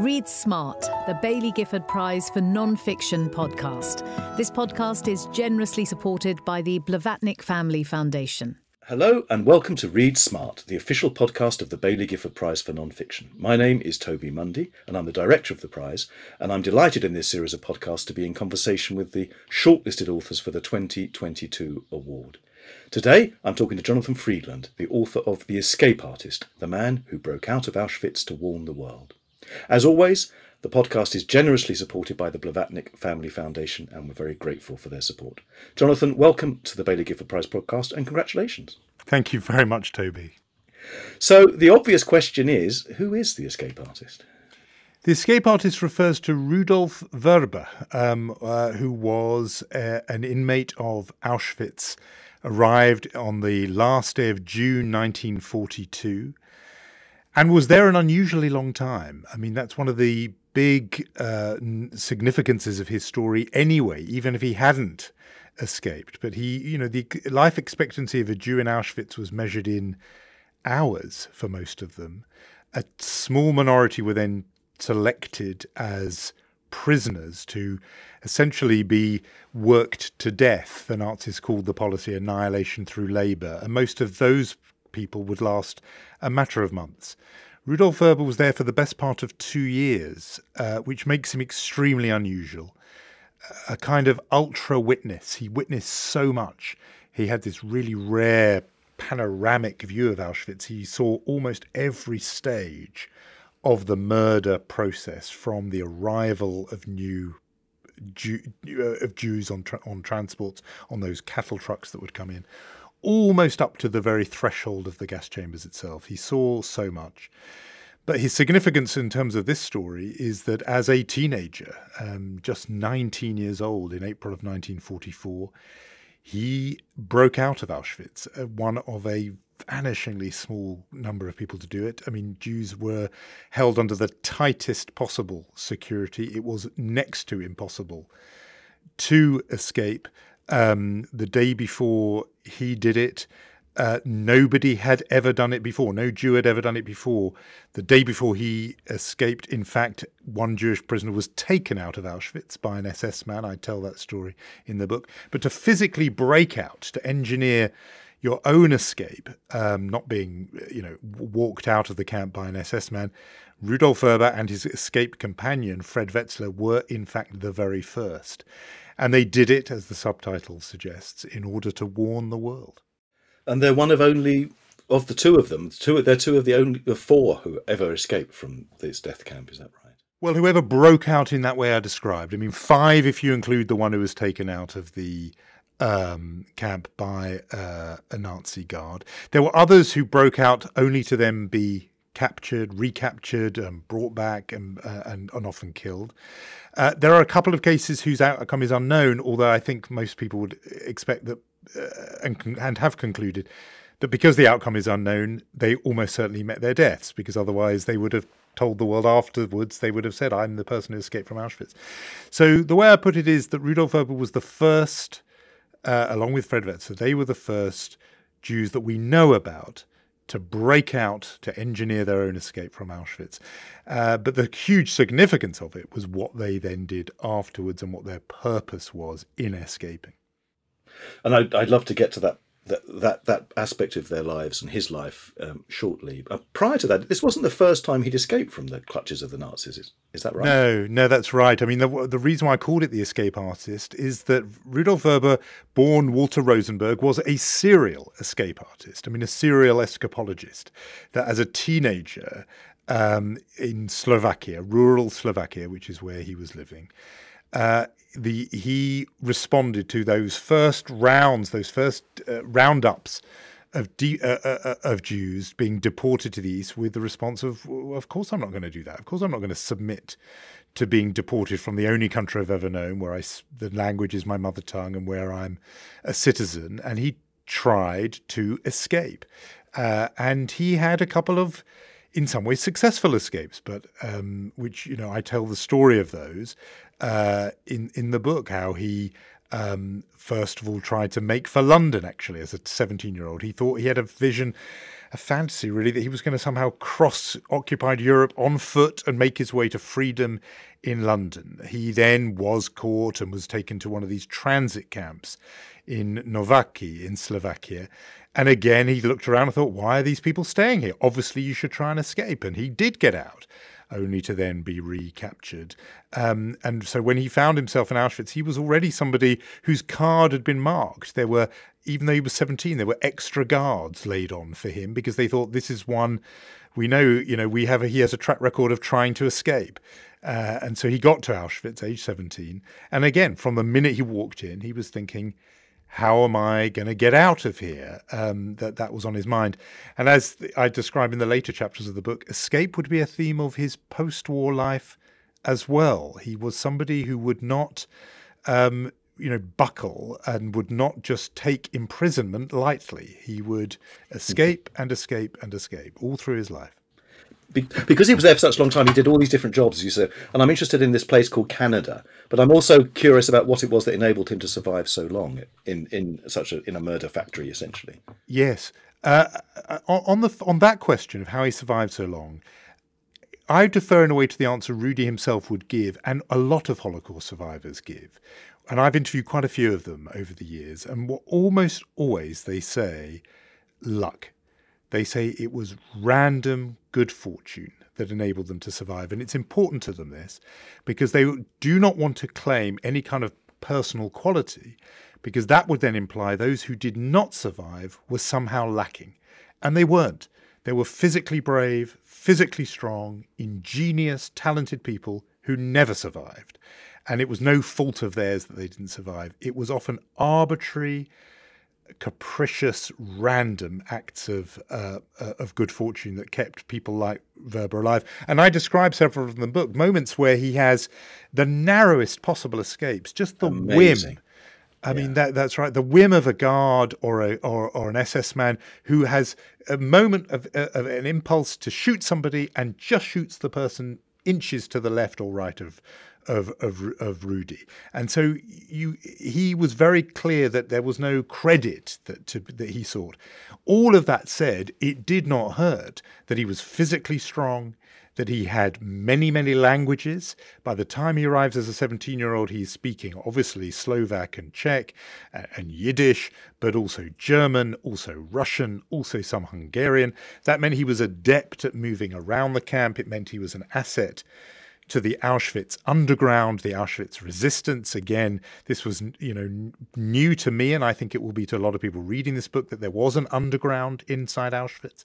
Read Smart, the Baillie Gifford Prize for Non-Fiction podcast. This podcast is generously supported by the Blavatnik Family Foundation. Hello and welcome to Read Smart, the official podcast of the Baillie Gifford Prize for Nonfiction. My name is Toby Mundy and I'm the director of the prize, and I'm delighted in this series of podcasts to be in conversation with the shortlisted authors for the 2022 award. Today, I'm talking to Jonathan Freedland, the author of The Escape Artist, the man who broke out of Auschwitz to warn the world. As always, the podcast is generously supported by the Blavatnik Family Foundation, and we're very grateful for their support. Jonathan, welcome to the Baillie Gifford Prize podcast, and congratulations. Thank you very much, Toby. So, the obvious question is who is the escape artist? The escape artist refers to Rudolf Vrba, um, uh, who was uh, an inmate of Auschwitz, arrived on the last day of June 1942 and was there an unusually long time. I mean, that's one of the big uh, significances of his story anyway, even if he hadn't escaped. But he, you know, the life expectancy of a Jew in Auschwitz was measured in hours for most of them. A small minority were then selected as prisoners to essentially be worked to death. The Nazis called the policy annihilation through labour, and most of those people would last a matter of months. Rudolf Vrba was there for the best part of two years, uh, which makes him extremely unusual. A kind of ultra witness. He witnessed so much. He had this really rare panoramic view of Auschwitz. He saw almost every stage of the murder process from the arrival of new Jew, uh, of Jews on tra- on transports on those cattle trucks that would come in, almost up to the very threshold of the gas chambers itself. He saw so much. But his significance in terms of this story is that as a teenager, um, just 19 years old in April of 1944, he broke out of Auschwitz, uh, one of a vanishingly small number of people to do it. I mean, Jews were held under the tightest possible security. It was next to impossible to escape. Um, the day before he did it, uh, nobody had ever done it before. No Jew had ever done it before. The day before he escaped, in fact, one Jewish prisoner was taken out of Auschwitz by an SS man. I tell that story in the book. But to physically break out, to engineer your own escape, um, not being, you know, walked out of the camp by an SS man, Rudolf Vrba and his escape companion, Fred Wetzler, were in fact the very first. And they did it, as the subtitle suggests, in order to warn the world. And they're one of only of the two of them. Two, they're two of the only of four who ever escaped from this death camp. Is that right? Well, whoever broke out in that way I described. I mean, five if you include the one who was taken out of the um, camp by uh, a Nazi guard. There were others who broke out only to then be captured, recaptured, and brought back, and uh, and, and, often killed. Uh, there are a couple of cases whose outcome is unknown, although I think most people would expect that uh, and and have concluded that because the outcome is unknown, they almost certainly met their deaths, because otherwise they would have told the world afterwards, they would have said, I'm the person who escaped from Auschwitz. So the way I put it is that Rudolf Vrba was the first uh, along with Fred Wetzler, they were the first Jews that we know about to break out, to engineer their own escape from Auschwitz. Uh, but the huge significance of it was what they then did afterwards and what their purpose was in escaping. And I'd, I'd love to get to that that that that aspect of their lives and his life um, shortly. Uh, prior to that, this wasn't the first time he'd escaped from the clutches of the Nazis. Is, is that right? No, no, that's right. I mean, the the reason why I called it the escape artist is that Rudolf Vrba, born Walter Rosenberg, was a serial escape artist. I mean, a serial escapologist. That as a teenager um, in Slovakia, rural Slovakia, which is where he was living. Uh, the he responded to those first rounds, those first uh, roundups of de- uh, uh, uh, of Jews being deported to the east with the response of, "Of course, I'm not going to do that. Of course, I'm not going to submit to being deported from the only country I've ever known, where I the language is my mother tongue and where I'm a citizen." And he tried to escape, uh, and he had a couple of in some ways successful escapes, but um, which you know I tell the story of those uh, in in the book how he um, first of all tried to make for London. Actually, as a seventeen year old, he thought he had a vision a fantasy, really, that he was going to somehow cross occupied Europe on foot and make his way to freedom in London. He then was caught and was taken to one of these transit camps in Nováky in Slovakia. And again, he looked around and thought, why are these people staying here? Obviously, you should try and escape. And he did get out only to then be recaptured. Um, and so when he found himself in Auschwitz, he was already somebody whose card had been marked. There were, even though he was 17, there were extra guards laid on for him because they thought this is one we know, you know, we have a, he has a track record of trying to escape. Uh, and so he got to Auschwitz, age 17. And again, from the minute he walked in, he was thinking, how am I going to get out of here? Um, that that was on his mind, and as I describe in the later chapters of the book, escape would be a theme of his post-war life as well. He was somebody who would not, um, you know, buckle and would not just take imprisonment lightly. He would escape and escape and escape all through his life because he was there for such a long time, he did all these different jobs, as you said. And I'm interested in this place called Canada, but I'm also curious about what it was that enabled him to survive so long in in such a in a murder factory, essentially. Yes, uh, on the on that question of how he survived so long, I defer in a way to the answer Rudy himself would give, and a lot of Holocaust survivors give. And I've interviewed quite a few of them over the years, and what almost always they say, luck they say it was random good fortune that enabled them to survive. And it's important to them, this, because they do not want to claim any kind of personal quality, because that would then imply those who did not survive were somehow lacking. And they weren't. They were physically brave, physically strong, ingenious, talented people who never survived. And it was no fault of theirs that they didn't survive. It was often arbitrary capricious, random acts of uh, uh, of good fortune that kept people like Vrba alive. And I describe several of them in the book moments where he has the narrowest possible escapes, just the Amazing. whim. I yeah. mean that that's right. The whim of a guard or a or, or an SS man who has a moment of, uh, of an impulse to shoot somebody and just shoots the person inches to the left or right of of, of, of Rudy. And so you, he was very clear that there was no credit that, to, that he sought. All of that said, it did not hurt that he was physically strong, that he had many, many languages. By the time he arrives as a 17 year old, he's speaking obviously Slovak and Czech and Yiddish, but also German, also Russian, also some Hungarian. That meant he was adept at moving around the camp. It meant he was an asset to the Auschwitz underground, the Auschwitz resistance. Again, this was you know new to me, and I think it will be to a lot of people reading this book that there was an underground inside Auschwitz,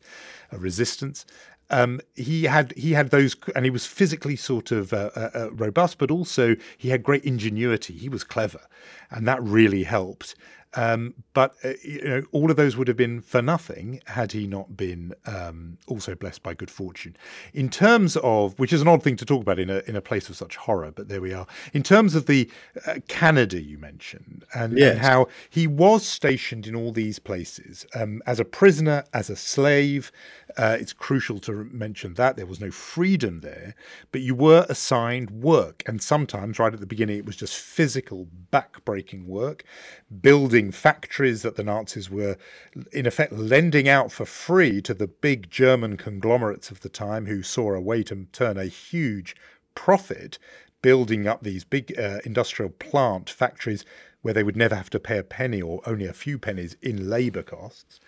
a resistance. Um, he had he had those, and he was physically sort of uh, uh, uh robust, but also he had great ingenuity. He was clever, and that really helped. Um, but uh, you know, all of those would have been for nothing had he not been um, also blessed by good fortune. In terms of, which is an odd thing to talk about in a in a place of such horror, but there we are. In terms of the uh, Canada you mentioned, and, yes. and, how he was stationed in all these places um, as a prisoner, as a slave. Uh, it's crucial to mention that there was no freedom there, but you were assigned work, and sometimes right at the beginning it was just physical, back-breaking work, building building factories that the Nazis were, in effect, lending out for free to the big German conglomerates of the time who saw a way to turn a huge profit building up these big uh, industrial plant factories where they would never have to pay a penny or only a few pennies in labour costs.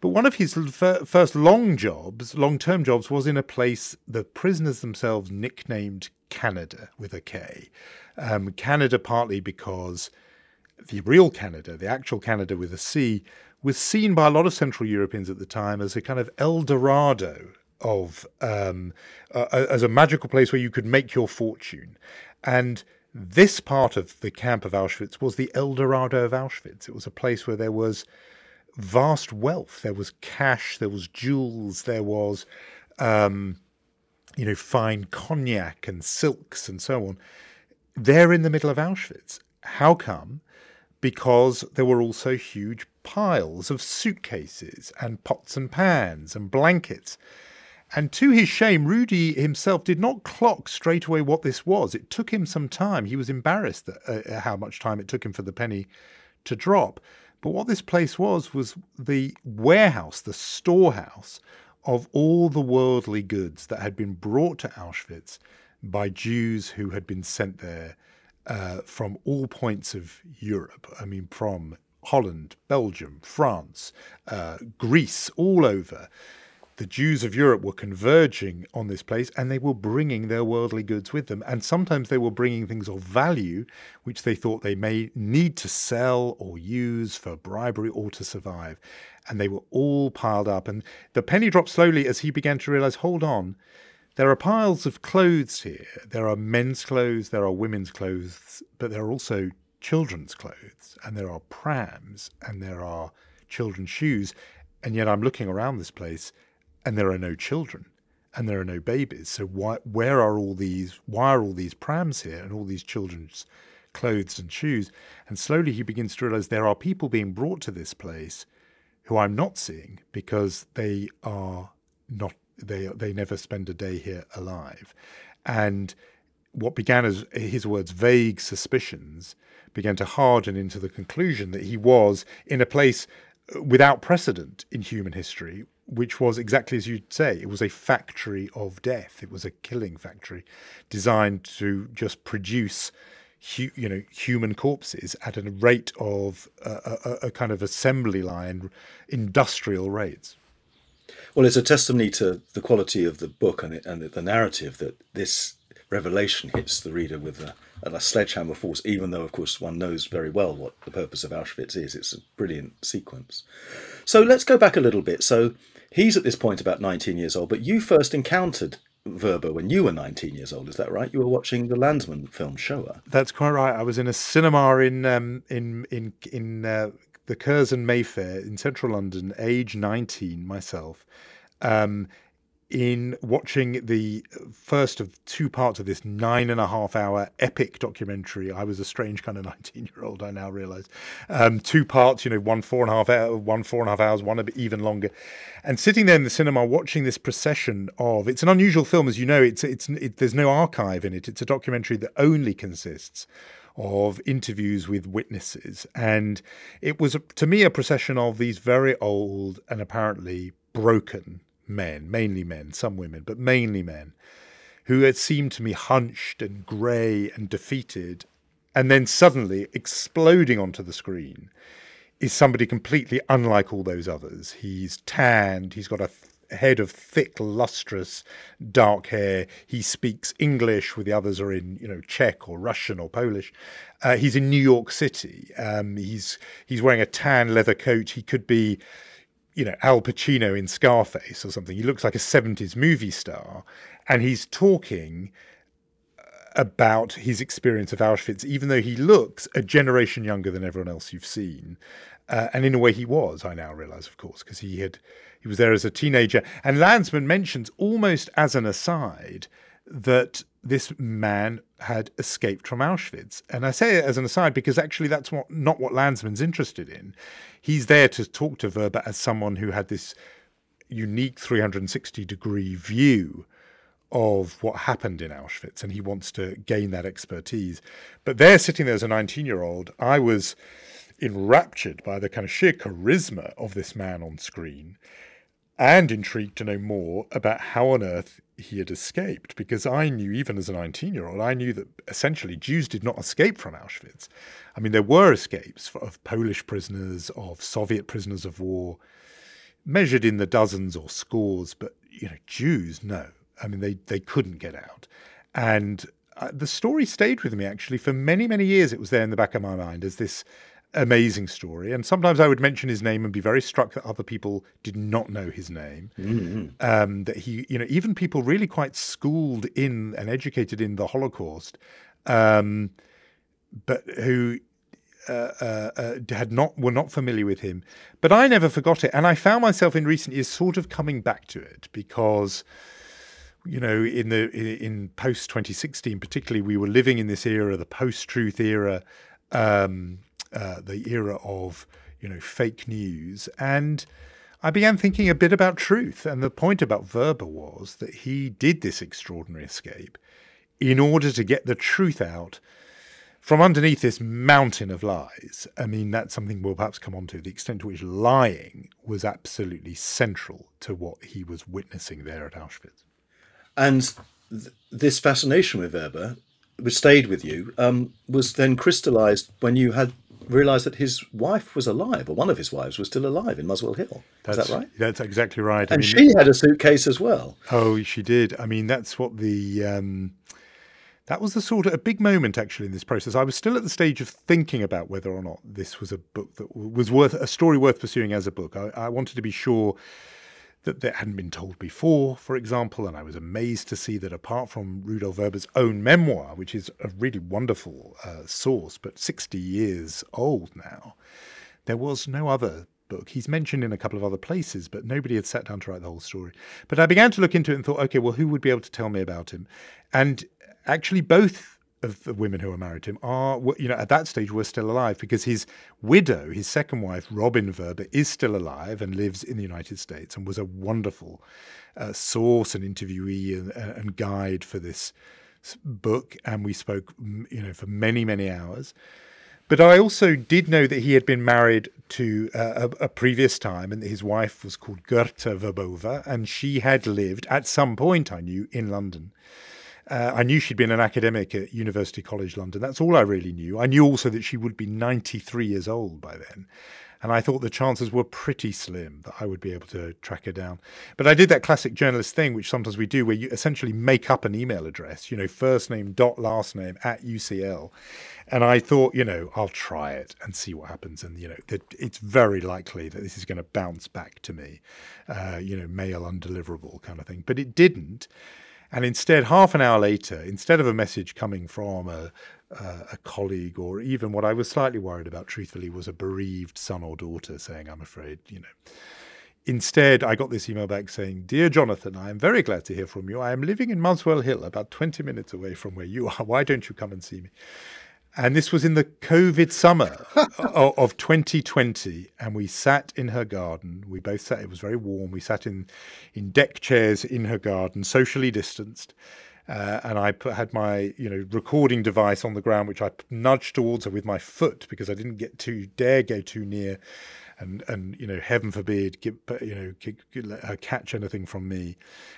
But one of his first long jobs, long term jobs, was in a place the prisoners themselves nicknamed Canada with a K. Um, Canada partly because the real Canada, the actual Canada with a C, was seen by a lot of Central Europeans at the time as a kind of El Dorado of um, uh, as a magical place where you could make your fortune, and this part of the camp of Auschwitz was the El Dorado of Auschwitz. It was a place where there was vast wealth, there was cash, there was jewels, there was, um, you know, fine cognac and silks and so on. There in the middle of Auschwitz. How come? Because there were also huge piles of suitcases and pots and pans and blankets. And to his shame, Rudy himself did not clock straight away what this was. It took him some time. He was embarrassed at uh, how much time it took him for the penny to drop. But what this place was was the warehouse, the storehouse of all the worldly goods that had been brought to Auschwitz by Jews who had been sent there uh, from all points of Europe. I mean, from Holland, Belgium, France, uh, Greece, all over. The Jews of Europe were converging on this place and they were bringing their worldly goods with them. And sometimes they were bringing things of value which they thought they may need to sell or use for bribery or to survive. And they were all piled up. And the penny dropped slowly as he began to realize hold on, there are piles of clothes here. There are men's clothes, there are women's clothes, but there are also children's clothes, and there are prams, and there are children's shoes. And yet I'm looking around this place, and there are no children, and there are no babies. So why, where are all these? Why are all these prams here, and all these children's clothes and shoes? And slowly he begins to realize there are people being brought to this place who I'm not seeing because they are not they they never spend a day here alive, and what began as his words vague suspicions began to harden into the conclusion that he was in a place uh, without precedent in human history, which was exactly as you'd say, it was a factory of death. It was a killing factory designed to just produce. you know, human corpses at a rate of uh, a, a, a kind of assembly line, industrial rates. Well, it's a testimony to the quality of the book and, and the narrative that this revelation hits the reader with a, a, sledgehammer force, even though, of course, one knows very well what the purpose of Auschwitz is. It's a brilliant sequence. So let's go back a little bit. So he's at this point about 19 years old, but you first encountered Vrba when you were 19 years old. Is that right? You were watching the Lanzmann film Shoah. That's quite right. I was in a cinema in um, in in in uh, the Curzon Mayfair in central London, age 19 myself, um, in watching the first of two parts of this nine and a half hour epic documentary. I was a strange kind of 19 year old, I now realize. Um, two parts, you know, one four and a half hour, one four and a half hours, one a bit even longer. And sitting there in the cinema watching this procession of, it's an unusual film, as you know, it's, it's, it, there's no archive in it. It's a documentary that only consists of interviews with witnesses. And it was, to me, a procession of these very old and apparently broken men, mainly men, some women, but mainly men, who had seemed to me hunched and grey and defeated. And then suddenly exploding onto the screen is somebody completely unlike all those others. He's tanned, he's got a head of thick, lustrous, dark hair. He speaks English, where the others are in, you know, Czech or Russian or Polish. Uh, he's in New York City. Um, he's he's wearing a tan leather coat. He could be, you know, Al Pacino in Scarface or something. He looks like a '70s movie star, and he's talking about his experience of Auschwitz, even though he looks a generation younger than everyone else you've seen. Uh, and in a way, he was. I now realize, of course, because he had he was there as a teenager. And Lanzmann mentions almost as an aside that this man had escaped from Auschwitz. And I say it as an aside because actually that's what not what Lanzmann's interested in. He's there to talk to Vrba as someone who had this unique 360 degree view of what happened in Auschwitz, and he wants to gain that expertise. But there, sitting there as a 19 year old, I was enraptured by the kind of sheer charisma of this man on screen and intrigued to know more about how on earth he had escaped because I knew, even as a 19 year old, I knew that essentially Jews did not escape from Auschwitz. I mean, there were escapes of Polish prisoners, of Soviet prisoners of war, measured in the dozens or scores, but, you know, Jews, no. I mean, they, they couldn't get out. And uh, the story stayed with me actually for many, many years. It was there in the back of my mind as this amazing story. And sometimes I would mention his name and be very struck that other people did not know his name. Mm-hmm. Um, that he, you know, even people really quite schooled in and educated in the Holocaust, um, but who uh, uh, uh, had not were not familiar with him. But I never forgot it, and I found myself in recent years sort of coming back to it because. You know, in the in post 2016, particularly, we were living in this era, the post-truth era, um, uh, the era of you know fake news, and I began thinking a bit about truth. And the point about Vrba was that he did this extraordinary escape in order to get the truth out from underneath this mountain of lies, I mean, that's something we'll perhaps come on to the extent to which lying was absolutely central to what he was witnessing there at Auschwitz. And th- this fascination with Vrba, which stayed with you, um, was then crystallized when you had realized that his wife was alive, or one of his wives was still alive in Muswell Hill. Is that right? That's exactly right. And I mean, she had a suitcase as well. Oh, she did. I mean, that's what the. Um, that was the sort of a big moment actually in this process. I was still at the stage of thinking about whether or not this was a book that was worth a story worth pursuing as a book. I, I wanted to be sure that that hadn't been told before, for example, and I was amazed to see that apart from Rudolf Vrba's own memoir, which is a really wonderful uh, source, but 60 years old now, there was no other book. He's mentioned in a couple of other places, but nobody had sat down to write the whole story. But I began to look into it and thought, okay, well, who would be able to tell me about him? And actually both of the women who are married to him are, you know, at that stage were still alive because his widow, his second wife, Robin Vrba, is still alive and lives in the United States and was a wonderful uh, source and interviewee and, and, guide for this book. And we spoke, you know, for many, many hours. But I also did know that he had been married to uh, a, a, previous time, and his wife was called Gerta Vrbová, and she had lived at some point, I knew, in London. Uh, I knew she'd been an academic at University College London. That's all I really knew. I knew also that she would be 93 years old by then. And I thought the chances were pretty slim that I would be able to track her down. But I did that classic journalist thing, which sometimes we do, where you essentially make up an email address, you know, first name dot last name at UCL. And I thought, you know, I'll try it and see what happens. And, you know, that it's very likely that this is going to bounce back to me, uh, you know, mail undeliverable kind of thing. But it didn't. And instead, half an hour later, instead of a message coming from a, a colleague or even what I was slightly worried about, truthfully, was a bereaved son or daughter saying, I'm afraid, you know. Instead, I got this email back saying, Dear Jonathan, I am very glad to hear from you. I am living in Muswell Hill, about 20 minutes away from where you are. Why don't you come and see me? And this was in the COVID summer of 2020. And we sat in her garden. We both sat, it was very warm. We sat in, in deck chairs in her garden, socially distanced. Uh, and I put, had my you know recording device on the ground, which I nudged towards her with my foot because I didn't get too dare go too near, and and you know heaven forbid get, you know let her catch anything from me.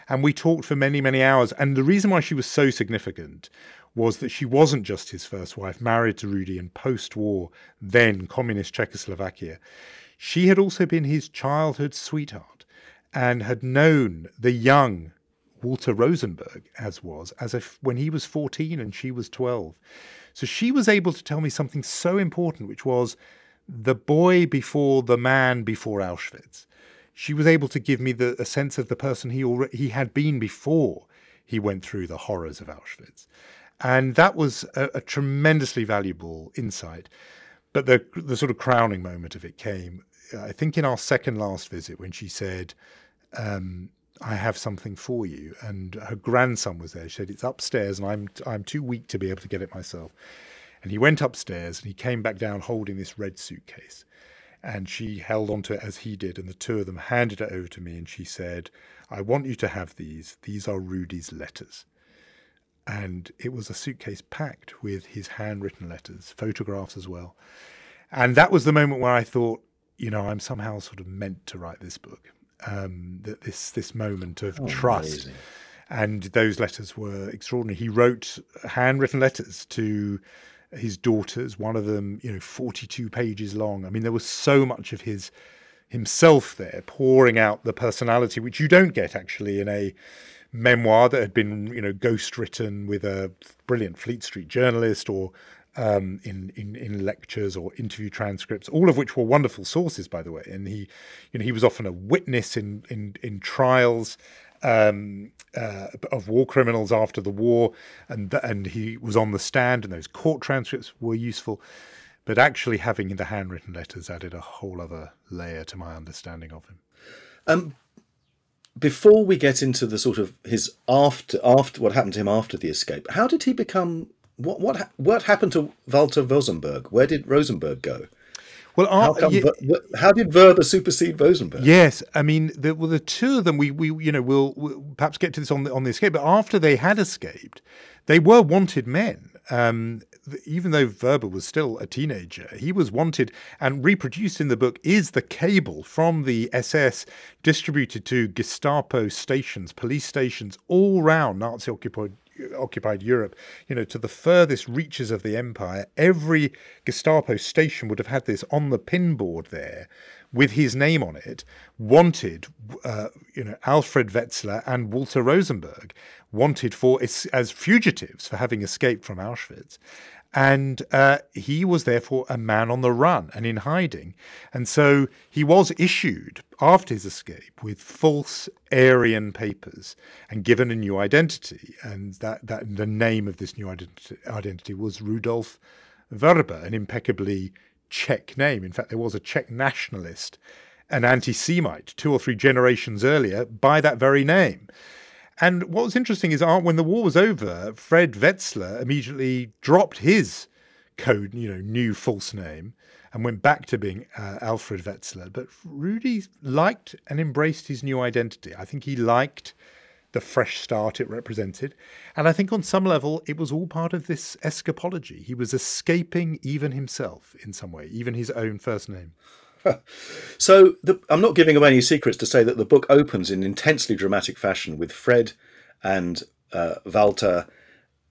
And we talked for many many hours. And the reason why she was so significant was that she wasn't just his first wife, married to Rudy in post war, then communist Czechoslovakia. She had also been his childhood sweetheart and had known the young Walter Rosenberg, as was, as if when he was 14 and she was 12. So she was able to tell me something so important, which was the boy before the man before Auschwitz. She was able to give me the, a sense of the person he already, he had been before he went through the horrors of Auschwitz. And that was a, a tremendously valuable insight. But the, the sort of crowning moment of it came, I think, in our second last visit when she said, um, I have something for you. And her grandson was there. She said, It's upstairs, and I'm, I'm too weak to be able to get it myself. And he went upstairs and he came back down holding this red suitcase. And she held onto it as he did, and the two of them handed it over to me. And she said, I want you to have these. These are Rudy's letters and it was a suitcase packed with his handwritten letters, photographs as well. And that was the moment where I thought, you know, I'm somehow sort of meant to write this book. Um, that this this moment of oh, trust, amazing. and those letters were extraordinary. He wrote handwritten letters to his daughters. One of them, you know, 42 pages long. I mean, there was so much of his himself there, pouring out the personality, which you don't get actually in a memoir that had been, you know, ghost written with a brilliant Fleet Street journalist or um, in, in in lectures or interview transcripts, all of which were wonderful sources, by the way. And he, you know, he was often a witness in in in trials um, uh, of war criminals after the war, and and he was on the stand, and those court transcripts were useful. But actually, having the handwritten letters added a whole other layer to my understanding of him. Um, before we get into the sort of his after after what happened to him after the escape, how did he become? What what what happened to Walter Rosenberg? Where did Rosenberg go? Well, how, come, yeah, how did Vrba supersede Rosenberg? Yes, I mean, the, well, the two of them, we, we you know, we'll, we'll, perhaps get to this on the on the escape. But after they had escaped, they were wanted men. um, even though Vrba was still a teenager, he was wanted and reproduced in the book is the cable from the SS distributed to Gestapo stations, police stations all round Nazi occupied occupied Europe, you know, to the furthest reaches of the empire. Every Gestapo station would have had this on the pinboard there with his name on it, wanted, uh, you know, Alfred Wetzler and Walter Rosenberg, wanted for as fugitives for having escaped from Auschwitz. And uh, he was therefore a man on the run and in hiding. And so he was issued after his escape with false Aryan papers and given a new identity. And that, that the name of this new identity, identity was Rudolf Vrba, an impeccably Czech name. In fact, there was a Czech nationalist, an anti Semite, two or three generations earlier, by that very name. And what was interesting is uh, when the war was over, Fred Wetzler immediately dropped his code, you know, new false name and went back to being uh, Alfred Wetzler. But Rudy liked and embraced his new identity. I think he liked the fresh start it represented. And I think on some level, it was all part of this escapology. He was escaping even himself in some way, even his own first name. so the, I'm not giving away any secrets to say that the book opens in intensely dramatic fashion with Fred and uh, Walter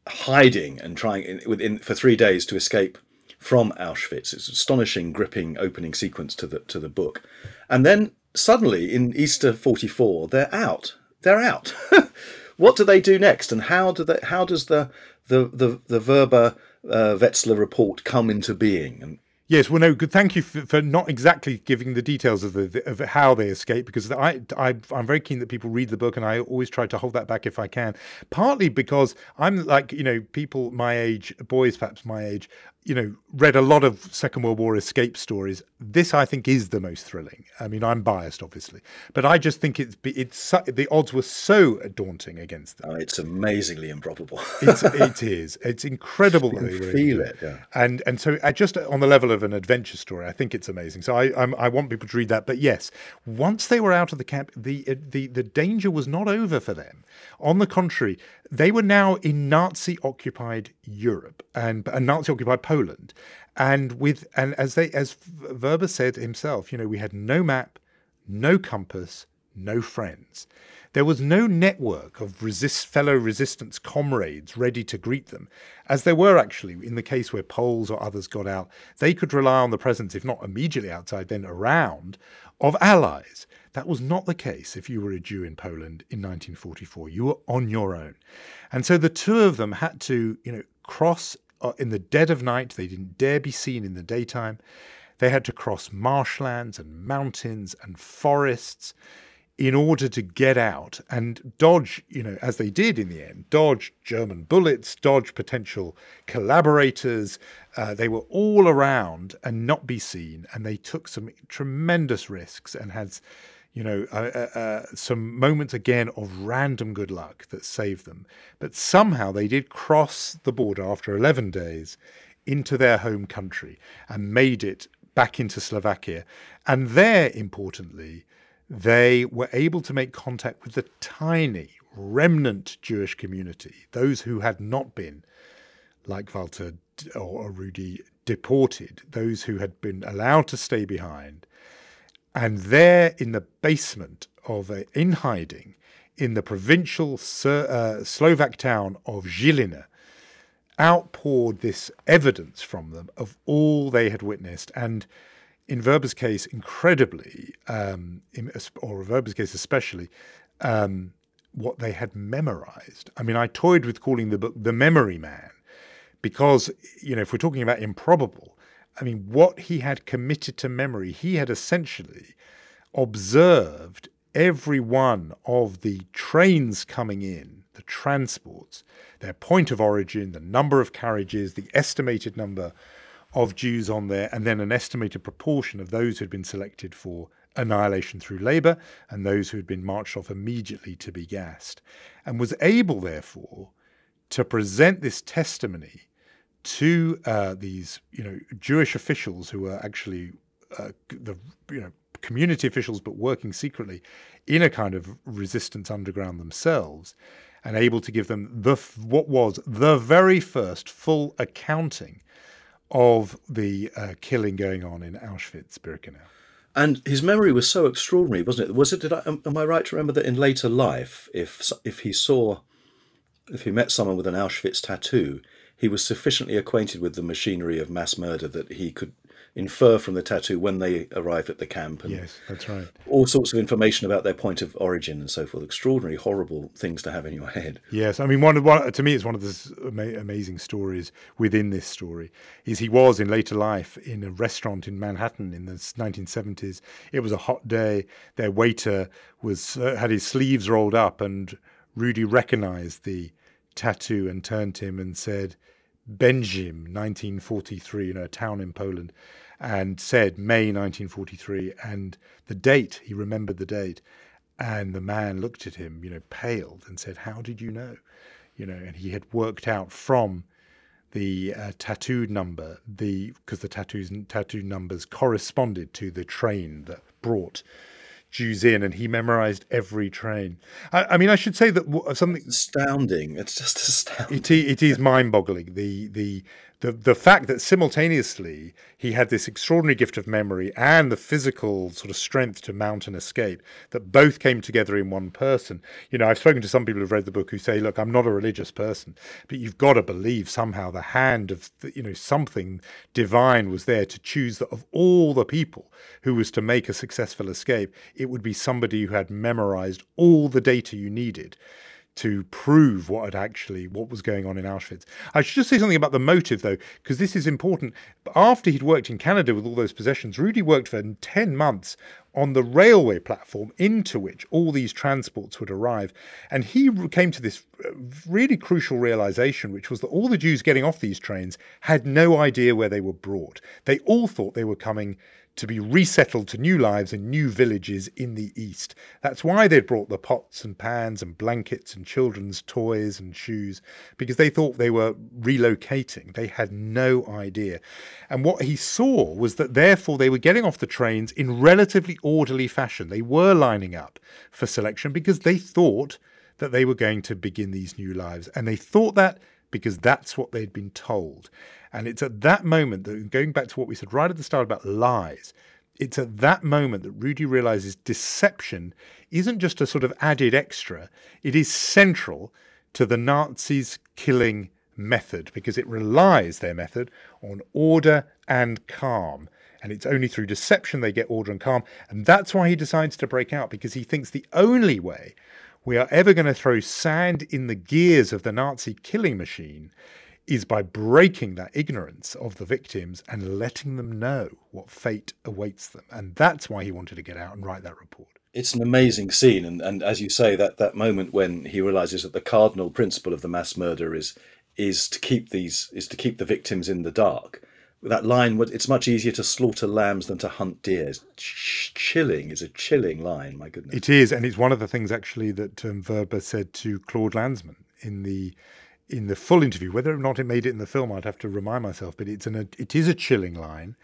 hiding and trying in, within for three days to escape from Auschwitz. It's an astonishing, gripping opening sequence to the to the book, and then suddenly in Easter '44 they're out they're out. what do they do next, and how do they? How does the the the, the Vrba uh, Wetzler report come into being? And Yes, well, no, good. Thank you for, for not exactly giving the details of the of how they escape, because I, I I'm very keen that people read the book, and I always try to hold that back if I can. Partly because I'm like you know people my age, boys perhaps my age, you know, read a lot of Second World War escape stories. This, I think, is the most thrilling. I mean, I'm biased, obviously, but I just think it's it's the odds were so daunting against them. Oh, it's amazingly improbable. it's, it is. It's incredible. You can feel it, yeah. And and so I just on the level of an adventure story, I think it's amazing. So I I'm, i want people to read that. But yes, once they were out of the camp, the uh, the the danger was not over for them. On the contrary, they were now in Nazi occupied Europe and, and Nazi occupied Poland. And with and as they as Vrba said himself, you know, we had no map, no compass, no friends. There was no network of resist, fellow resistance comrades ready to greet them, as there were actually in the case where Poles or others got out. They could rely on the presence, if not immediately outside, then around, of allies. That was not the case if you were a Jew in Poland in 1944. You were on your own. And so the two of them had to, you know, cross in the dead of night. They didn't dare be seen in the daytime. They had to cross marshlands and mountains and forests in order to get out and dodge, you know, as they did in the end, dodge German bullets, dodge potential collaborators. Uh, they were all around and not be seen. And they took some tremendous risks and had you know, uh, uh, uh, some moments again of random good luck that saved them. But somehow they did cross the border after 11 days into their home country and made it back into Slovakia. And there, importantly, they were able to make contact with the tiny remnant Jewish community, those who had not been, like Walter or Rudy, deported, those who had been allowed to stay behind and there in the basement of a, in hiding in the provincial uh, Slovak town of Žilina, outpoured this evidence from them of all they had witnessed. And in Vrba's case, incredibly, um, in, or Vrba's case especially, um, what they had memorized. I mean, I toyed with calling the book The Memory Man because, you know, if we're talking about improbable, I mean, what he had committed to memory, he had essentially observed every one of the trains coming in, the transports, their point of origin, the number of carriages, the estimated number of Jews on there, and then an estimated proportion of those who had been selected for annihilation through labour and those who had been marched off immediately to be gassed, and was able, therefore, to present this testimony to uh, these, you know, Jewish officials who were actually uh, the, you know, community officials, but working secretly in a kind of resistance underground themselves, and able to give them the what was the very first full accounting of the uh, killing going on in Auschwitz-Birkenau. And his memory was so extraordinary, wasn't it? Was it? Did I, am I right to remember that in later life, if if he saw, if he met someone with an Auschwitz tattoo, he was sufficiently acquainted with the machinery of mass murder that he could infer from the tattoo when they arrived at the camp. And yes, that's right. All sorts of information about their point of origin and so forth. Extraordinary, horrible things to have in your head. Yes, I mean, one, one to me, it's one of the ama- amazing stories within this story. Is he was in later life in a restaurant in Manhattan in the 1970s. It was a hot day. Their waiter was uh, had his sleeves rolled up, and Rudy recognised the tattoo and turned to him and said. Będzin, 1943, you know, a town in Poland and said May 1943 and the date, he remembered the date. And the man looked at him, you know, paled and said, How did you know? You know, and he had worked out from the uh, tattooed number, the because the tattoos and tattoo numbers corresponded to the train that brought Jews in, and he memorized every train. I, I mean, I should say that something astounding. It's just astounding. It, it is mind-boggling. The the the the fact that simultaneously he had this extraordinary gift of memory and the physical sort of strength to mount an escape that both came together in one person. You know, I've spoken to some people who've read the book who say, "Look, I'm not a religious person, but you've got to believe somehow the hand of the, you know something divine was there to choose that of all the people who was to make a successful escape, it would be somebody who had memorized all the data you needed." To prove what had actually what was going on in Auschwitz. I should just say something about the motive though, because this is important. After he'd worked in Canada with all those possessions, Rudy worked for 10 months on the railway platform into which all these transports would arrive. And he came to this uh, really crucial realization, which was that all the Jews getting off these trains had no idea where they were brought. They all thought they were coming to be resettled to new lives in new villages in the east. That's why they'd brought the pots and pans and blankets and children's toys and shoes, because they thought they were relocating. They had no idea. And what he saw was that therefore they were getting off the trains in relatively orderly fashion. They were lining up for selection because they thought that they were going to begin these new lives. And they thought that because that's what they'd been told. And it's at that moment that, going back to what we said right at the start about lies, it's at that moment that Rudy realizes deception isn't just a sort of added extra, it is central to the Nazis' killing method because it relies their method on order and calm. And it's only through deception they get order and calm. And that's why he decides to break out because he thinks the only way we are ever going to throw sand in the gears of the Nazi killing machine is by breaking that ignorance of the victims and letting them know what fate awaits them. And that's why he wanted to get out and write that report. It's an amazing scene, and, and as you say, that, that moment when he realizes that the cardinal principle of the mass murder is is to keep these is to keep the victims in the dark. That line, it's much easier to slaughter lambs than to hunt deer. It's chilling. is a chilling line. My goodness. It is, and it's one of the things actually that um, Vrba said to Claude Lanzmann in the in the full interview. Whether or not it made it in the film, I'd have to remind myself. But it's an it is a chilling line.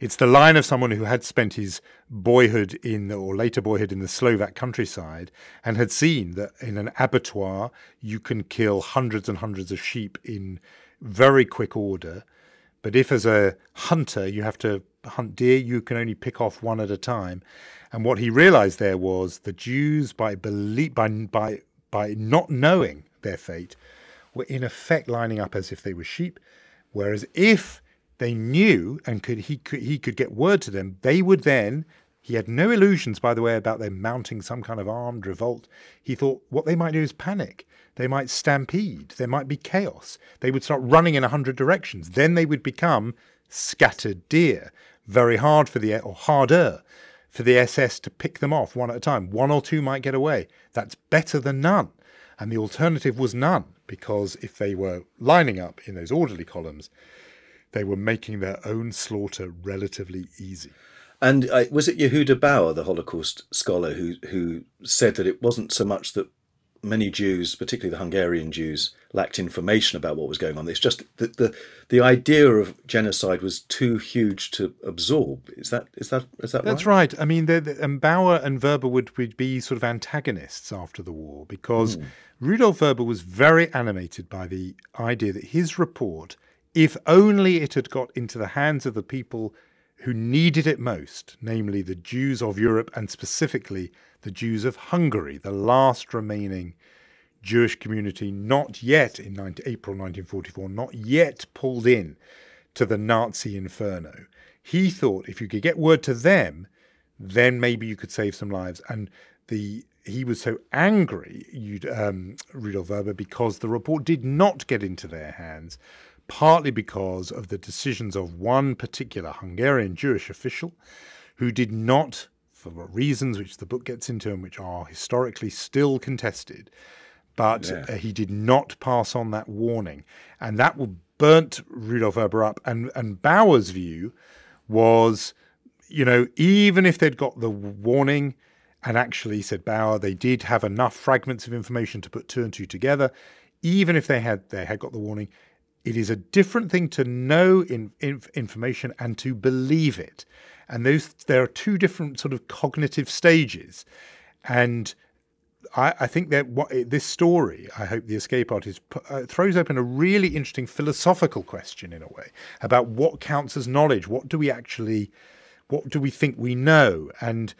It's the line of someone who had spent his boyhood in or later boyhood in the Slovak countryside and had seen that in an abattoir you can kill hundreds and hundreds of sheep in very quick order. But if as a hunter you have to hunt deer, you can only pick off one at a time. And what he realized there was the Jews, by believe, by by by not knowing their fate, were in effect lining up as if they were sheep. Whereas if they knew and could he could he could get word to them, they would then he had no illusions, by the way, about them mounting some kind of armed revolt. He thought what they might do is panic. They might stampede. There might be chaos. They would start running in a hundred directions. Then they would become scattered deer. Very hard for the or harder for the SS to pick them off one at a time. One or two might get away. That's better than none. And the alternative was none because if they were lining up in those orderly columns, they were making their own slaughter relatively easy. And uh, was it Yehuda Bauer, the Holocaust scholar, who who said that it wasn't so much that many Jews, particularly the Hungarian Jews, lacked information about what was going on. It's just that the the idea of genocide was too huge to absorb. Is that is that is that That's right? right. I mean, the, the, and Bauer and Vrba would, would be sort of antagonists after the war because Hmm. Rudolf Vrba was very animated by the idea that his report, if only it had got into the hands of the people who needed it most, namely the Jews of Europe and specifically the Jews of Hungary, the last remaining Jewish community not yet in 19, April 1944, not yet pulled in to the Nazi inferno. He thought if you could get word to them, then maybe you could save some lives. And the he was so angry, um, Rudolf Vrba, because the report did not get into their hands, partly because of the decisions of one particular Hungarian Jewish official who did not, for reasons which the book gets into and which are historically still contested, but Yeah. uh, he did not pass on that warning, and that burnt Rudolf Vrba up. And and Bauer's view was, you know, even if they'd got the warning, and actually said Bauer, they did have enough fragments of information to put two and two together. Even if they had they had got the warning, it is a different thing to know in, in, information and to believe it. And those there are two different sort of cognitive stages, and I, I think that what, this story, I hope the escape artist uh, throws open a really interesting philosophical question in a way about what counts as knowledge. What do we actually, what do we think we know, and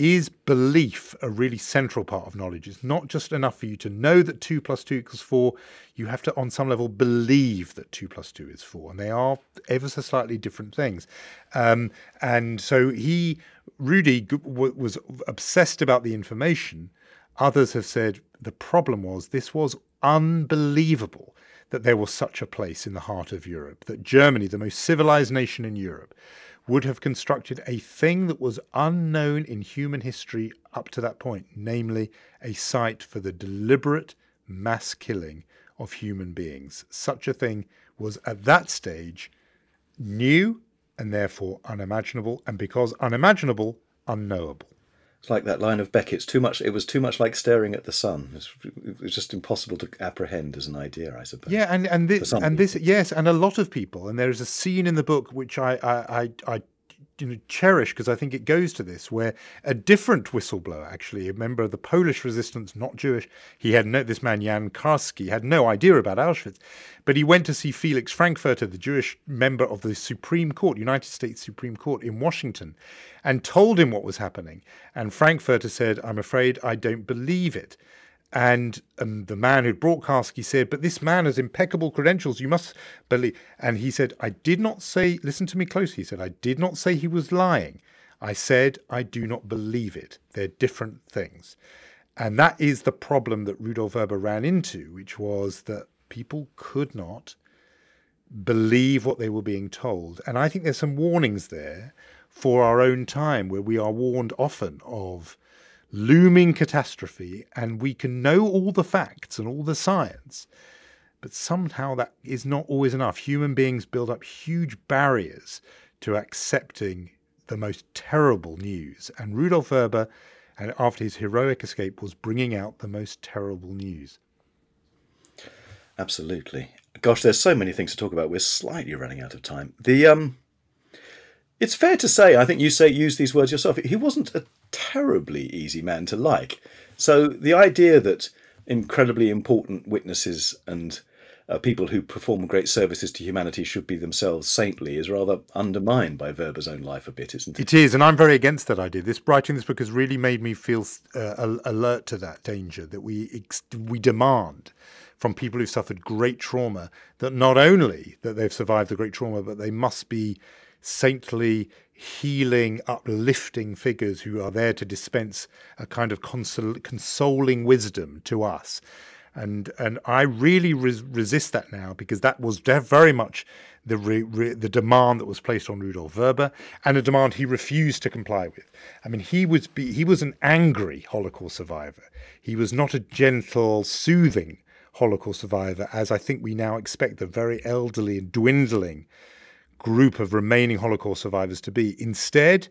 is belief a really central part of knowledge? It's not just enough for you to know that two plus two equals four. You have to, on some level, believe that two plus two is four, and they are ever so slightly different things. Um, and so he, Rudy, was obsessed about the information. Others have said the problem was this was unbelievable that there was such a place in the heart of Europe, that Germany, the most civilized nation in Europe, would have constructed a thing that was unknown in human history up to that point, namely a site for the deliberate mass killing of human beings. Such a thing was at that stage new and therefore unimaginable, and because unimaginable, unknowable. It's like that line of Beckett's. Too much. It was too much like staring at the sun. It's, it was just impossible to apprehend as an idea, I suppose. Yeah, and and this and this yes, and a lot of people. And there is a scene in the book which I I I, I you know, cherish because I think it goes to this, where a different whistleblower, actually a member of the Polish resistance, not Jewish, he had no this man Jan Karski had no idea about Auschwitz, but he went to see Felix Frankfurter, the Jewish member of the Supreme Court, United States Supreme Court in Washington, and told him what was happening. And Frankfurter said, "I'm afraid I don't believe it." And um, the man who brought Karski said, But this man has impeccable credentials. You must believe. And he said, I did not say, listen to me closely. He said, I did not say he was lying. I said, I do not believe it. They're different things. And that is the problem that Rudolf Vrba ran into, which was that people could not believe what they were being told. And I think there's some warnings there for our own time where we are warned often of looming catastrophe and we can know all the facts and all the science. But somehow that is not always enough. Human beings build up huge barriers to accepting the most terrible news. And Rudolf Vrba, and after his heroic escape, was bringing out the most terrible news. Absolutely. Gosh, there's so many things to talk about. We're slightly running out of time. The um, it's fair to say. I think you say use these words yourself. He wasn't a terribly easy man to like. So the idea that incredibly important witnesses and uh, people who perform great services to humanity should be themselves saintly is rather undermined by Vrba's own life a bit, isn't it? It is, and I'm very against that idea. This writing this book has really made me feel uh, alert to that danger that we we demand from people who've suffered great trauma that not only that they've survived the great trauma, but they must be saintly, healing, uplifting figures who are there to dispense a kind of consol- consoling wisdom to us. And and I really res- resist that now because that was very much the the demand that was placed on Rudolf Vrba and a demand he refused to comply with. I mean, he was he was an angry Holocaust survivor. He was not a gentle, soothing Holocaust survivor, as I think we now expect the very elderly and dwindling group of remaining Holocaust survivors to be. Instead,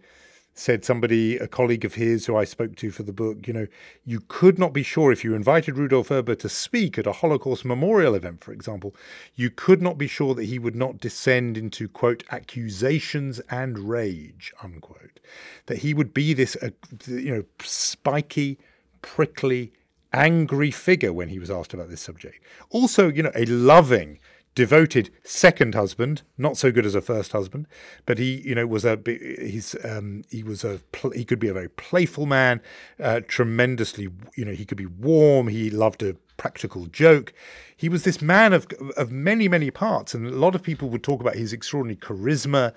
said somebody, a colleague of his who I spoke to for the book, you know, you could not be sure if you invited Rudolf Vrba to speak at a Holocaust memorial event, for example, you could not be sure that he would not descend into, quote, accusations and rage, unquote. That he would be this, uh, you know, spiky, prickly, angry figure when he was asked about this subject. Also, you know, a loving, devoted second husband, not so good as a first husband, but he, you know, was a he's um, he was a he could be a very playful man, uh, tremendously, you know, he could be warm. He loved a practical joke. He was this man of of many many parts, and a lot of people would talk about his extraordinary charisma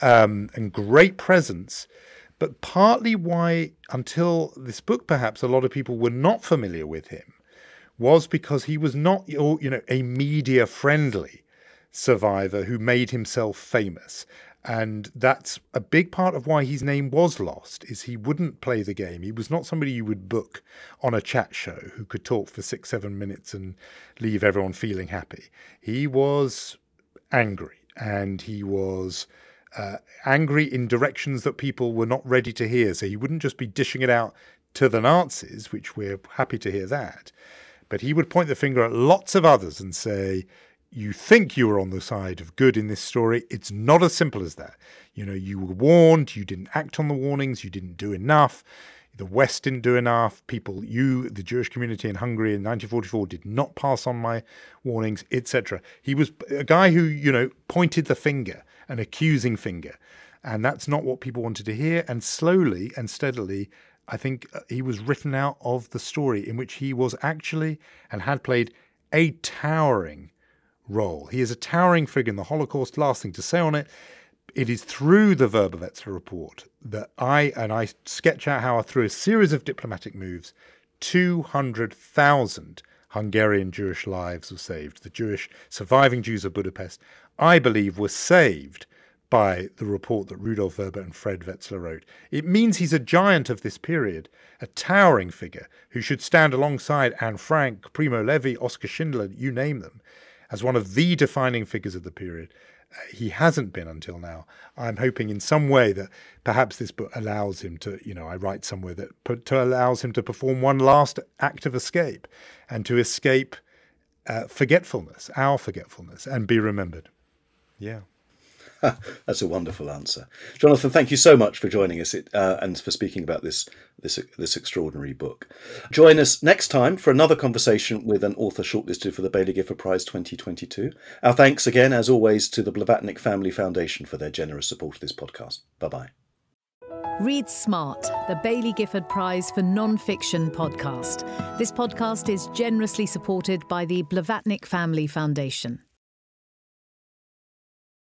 um, and great presence. But partly why, until this book, perhaps a lot of people were not familiar with him was because he was not, you know, a media friendly survivor who made himself famous. And that's a big part of why his name was lost is he wouldn't play the game. He was not somebody you would book on a chat show who could talk for six, seven minutes and leave everyone feeling happy. He was angry and he was uh, angry in directions that people were not ready to hear. So he wouldn't just be dishing it out to the Nazis, which we're happy to hear that. But he would point the finger at lots of others and say, you think you were on the side of good in this story. It's not as simple as that. You know, you were warned, you didn't act on the warnings, you didn't do enough. The West didn't do enough. People, you, the Jewish community in Hungary in 1944, did not pass on my warnings, etc. He was a guy who, you know, pointed the finger, an accusing finger. And that's not what people wanted to hear. And slowly and steadily, I think uh, he was written out of the story in which he was actually and had played a towering role. He is a towering figure in the Holocaust. Last thing to say on it, it is through the Vrba-Wetzler report that I and I sketch out how through a series of diplomatic moves, 200,000 Hungarian Jewish lives were saved. The Jewish surviving Jews of Budapest, I believe, were saved by the report that Rudolf Vrba and Fred Wetzler wrote. It means he's a giant of this period, a towering figure who should stand alongside Anne Frank, Primo Levi, Oskar Schindler, you name them, as one of the defining figures of the period. Uh, he hasn't been until now. I'm hoping in some way that perhaps this book allows him to, you know, I write somewhere that to allows him to perform one last act of escape and to escape uh, forgetfulness, our forgetfulness, and be remembered. Yeah. That's a wonderful answer, Jonathan. Thank you so much for joining us uh, and for speaking about this this this extraordinary book. Join us next time for another conversation with an author shortlisted for the Baillie Gifford Prize 2022. Our thanks again, as always, to the Blavatnik Family Foundation for their generous support of this podcast. Bye bye. Read Smart, the Baillie Gifford Prize for Non-Fiction podcast. This podcast is generously supported by the Blavatnik Family Foundation.